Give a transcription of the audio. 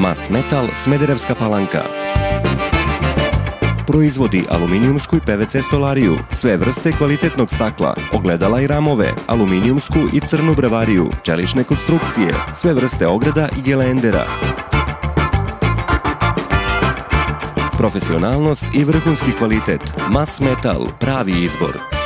Mas Metal Smederevska palanka. Proizvodi aluminijumsku i PVC stolariju, sve vrste kvalitetnog stakla, ogledala i ramove, aluminijumsku i crnu brevariju, čelične konstrukcije, sve vrste ograda i gelendera. Profesionalnost i vrhunski kvalitet. Mas Metal, pravi izbor.